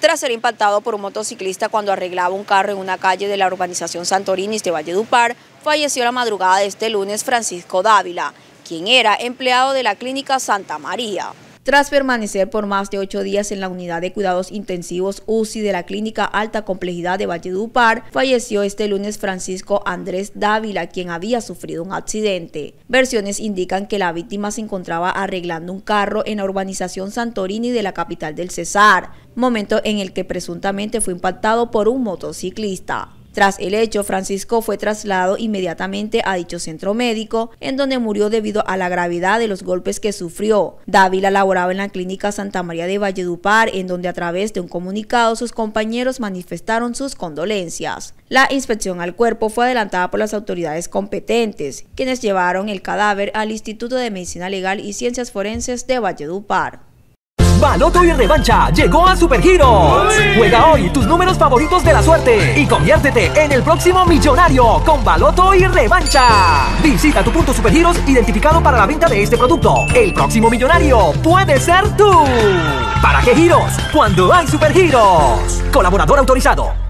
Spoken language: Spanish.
tras ser impactado por un motociclista cuando arreglaba un carro en una calle de la urbanización Santorinis de Valledupar, falleció la madrugada de este lunes Francisco Dávila, quien era empleado de la clínica Santa María. Tras permanecer por más de ocho días en la unidad de cuidados intensivos UCI de la Clínica Alta Complejidad de Valledupar, falleció este lunes Francisco Andrés Dávila, quien había sufrido un accidente. Versiones indican que la víctima se encontraba arreglando un carro en la urbanización Santorini de la capital del Cesar, momento en el que presuntamente fue impactado por un motociclista. Tras el hecho, Francisco fue trasladado inmediatamente a dicho centro médico, en donde murió debido a la gravedad de los golpes que sufrió. Dávila laboraba en la clínica Santa María de Valledupar, en donde a través de un comunicado sus compañeros manifestaron sus condolencias. La inspección al cuerpo fue adelantada por las autoridades competentes, quienes llevaron el cadáver al Instituto de Medicina Legal y Ciencias Forenses de Valledupar. Baloto y revancha llegó a Supergiros. Juega hoy tus números favoritos de la suerte y conviértete en el próximo millonario con Baloto y revancha. Visita tu punto Supergiros identificado para la venta de este producto. El próximo millonario puede ser tú. ¿Para qué giros? Cuando hay Supergiros. Colaborador autorizado.